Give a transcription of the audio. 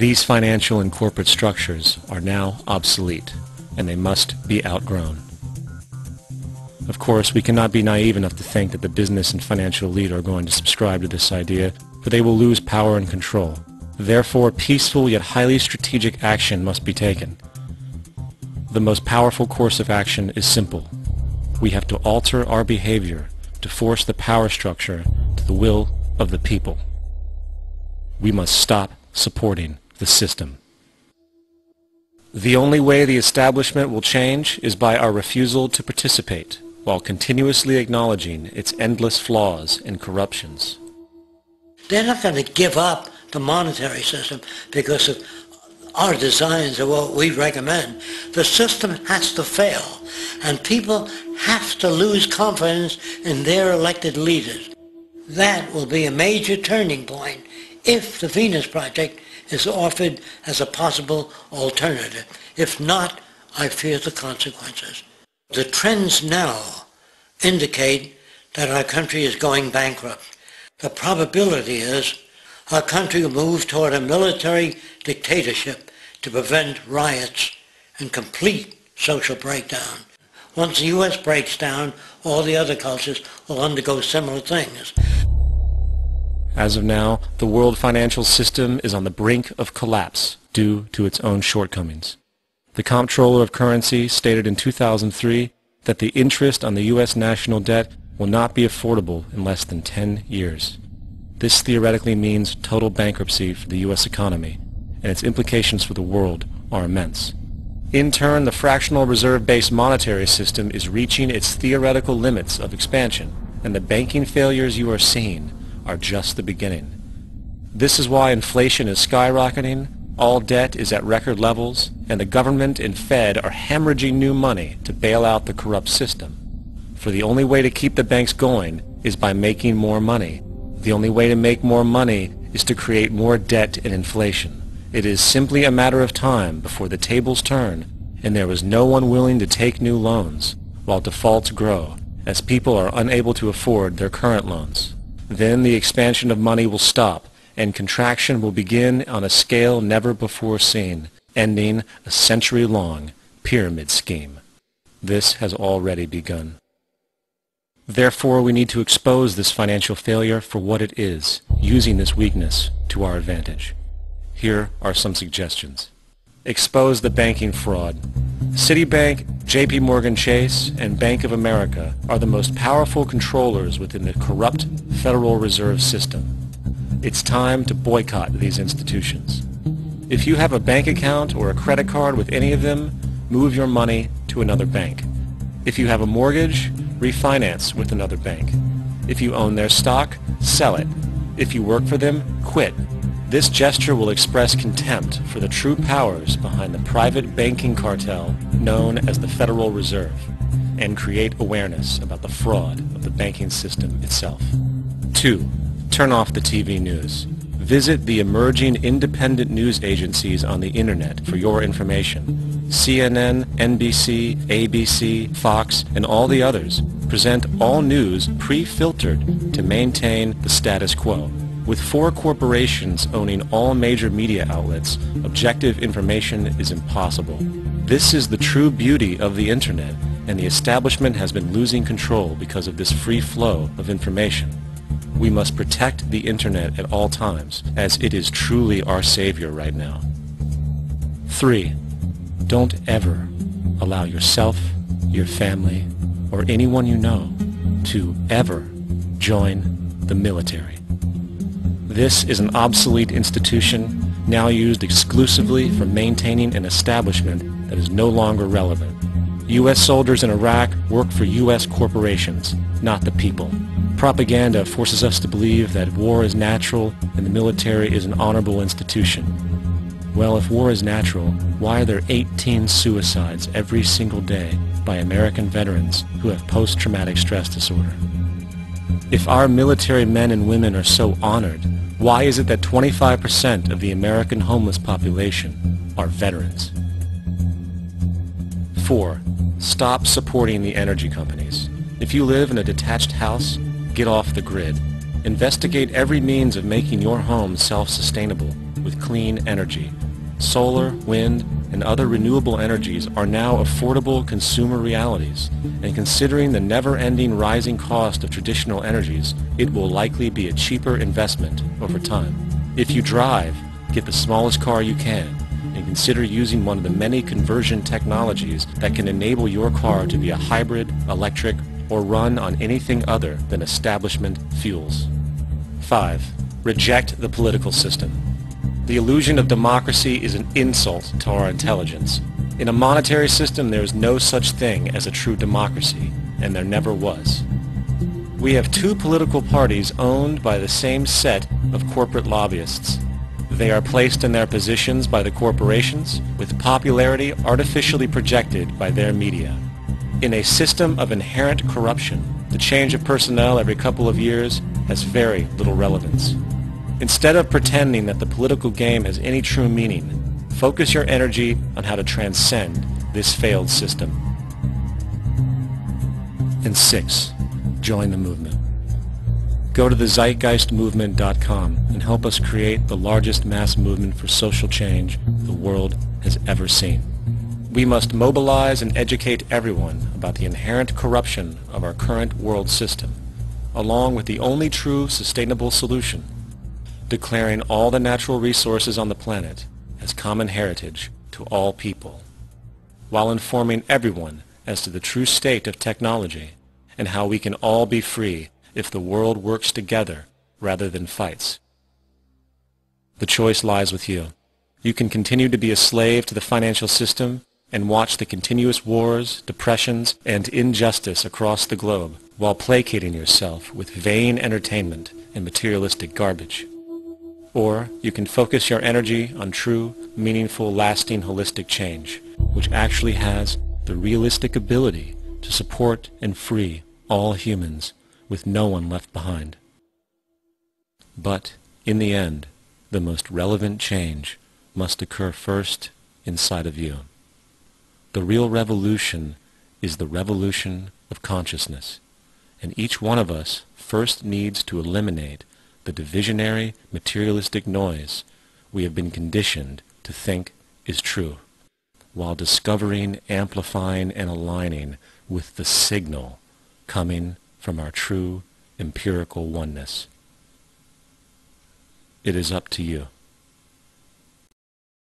These financial and corporate structures are now obsolete, and they must be outgrown. Of course, we cannot be naive enough to think that the business and financial elite are going to subscribe to this idea, for they will lose power and control. Therefore, peaceful yet highly strategic action must be taken. The most powerful course of action is simple. We have to alter our behavior to force the power structure to the will of the people. We must stop supporting the system. The only way the establishment will change is by our refusal to participate while continuously acknowledging its endless flaws and corruptions. They're not going to give up the monetary system because of our designs or what we recommend. The system has to fail and people have to lose confidence in their elected leaders. That will be a major turning point if the Venus Project is offered as a possible alternative. If not, I fear the consequences. The trends now indicate that our country is going bankrupt. The probability is our country will move toward a military dictatorship to prevent riots and complete social breakdown. Once the U.S. breaks down, all the other cultures will undergo similar things. As of now, the world financial system is on the brink of collapse due to its own shortcomings. The Comptroller of Currency stated in 2003 that the interest on the U.S. national debt will not be affordable in less than 10 years. This theoretically means total bankruptcy for the U.S. economy, and its implications for the world are immense. In turn, the fractional reserve-based monetary system is reaching its theoretical limits of expansion, and the banking failures you are seeing are just the beginning. This is why inflation is skyrocketing, all debt is at record levels, and the government and Fed are hemorrhaging new money to bail out the corrupt system. For the only way to keep the banks going is by making more money. The only way to make more money is to create more debt and inflation. It is simply a matter of time before the tables turn and there is no one willing to take new loans, while defaults grow, as people are unable to afford their current loans. Then the expansion of money will stop, and contraction will begin on a scale never before seen, ending a century-long pyramid scheme. This has already begun. Therefore, we need to expose this financial failure for what it is, using this weakness to our advantage. Here are some suggestions. Expose the banking fraud. Citibank, JP Morgan Chase, and Bank of America are the most powerful controllers within the corrupt Federal Reserve System. It's time to boycott these institutions. If you have a bank account or a credit card with any of them, move your money to another bank. If you have a mortgage, refinance with another bank. If you own their stock, sell it. If you work for them, quit. This gesture will express contempt for the true powers behind the private banking cartel known as the Federal Reserve and create awareness about the fraud of the banking system itself. 2. Turn off the TV news. Visit the emerging independent news agencies on the internet for your information. CNN, NBC, ABC, Fox, and all the others present all news pre-filtered to maintain the status quo. With four corporations owning all major media outlets, objective information is impossible. This is the true beauty of the Internet, and the establishment has been losing control because of this free flow of information. We must protect the Internet at all times, as it is truly our savior right now. 3. Don't ever allow yourself, your family, or anyone you know to ever join the military. This is an obsolete institution now used exclusively for maintaining an establishment that is no longer relevant. U.S. soldiers in Iraq work for U.S. corporations, not the people. Propaganda forces us to believe that war is natural and the military is an honorable institution. Well, if war is natural, why are there 18 suicides every single day by American veterans who have post-traumatic stress disorder? If our military men and women are so honored, why is it that 25% of the American homeless population are veterans? 4. Stop supporting the energy companies. If you live in a detached house, get off the grid. Investigate every means of making your home self-sustainable with clean energy. Solar, wind, and other renewable energies are now affordable consumer realities, and considering the never-ending rising cost of traditional energies, it will likely be a cheaper investment over time. If you drive, get the smallest car you can, and consider using one of the many conversion technologies that can enable your car to be a hybrid, electric, or run on anything other than establishment fuels. 5. Reject the political system. The illusion of democracy is an insult to our intelligence. In a monetary system, there is no such thing as a true democracy, and there never was. We have two political parties owned by the same set of corporate lobbyists. They are placed in their positions by the corporations, with popularity artificially projected by their media. In a system of inherent corruption, the change of personnel every couple of years has very little relevance. Instead of pretending that the political game has any true meaning, focus your energy on how to transcend this failed system. And six, join the movement. Go to thezeitgeistmovement.com and help us create the largest mass movement for social change the world has ever seen. We must mobilize and educate everyone about the inherent corruption of our current world system, along with the only true sustainable solution, declaring all the natural resources on the planet as common heritage to all people, while informing everyone as to the true state of technology and how we can all be free if the world works together rather than fights. The choice lies with you. You can continue to be a slave to the financial system and watch the continuous wars, depressions, and injustice across the globe while placating yourself with vain entertainment and materialistic garbage. Or you can focus your energy on true, meaningful, lasting, holistic change, which actually has the realistic ability to support and free all humans with no one left behind. But, in the end, the most relevant change must occur first inside of you. The real revolution is the revolution of consciousness, and each one of us first needs to eliminate the divisionary materialistic noise we have been conditioned to think is true, while discovering, amplifying, and aligning with the signal coming from our true empirical oneness. It is up to you.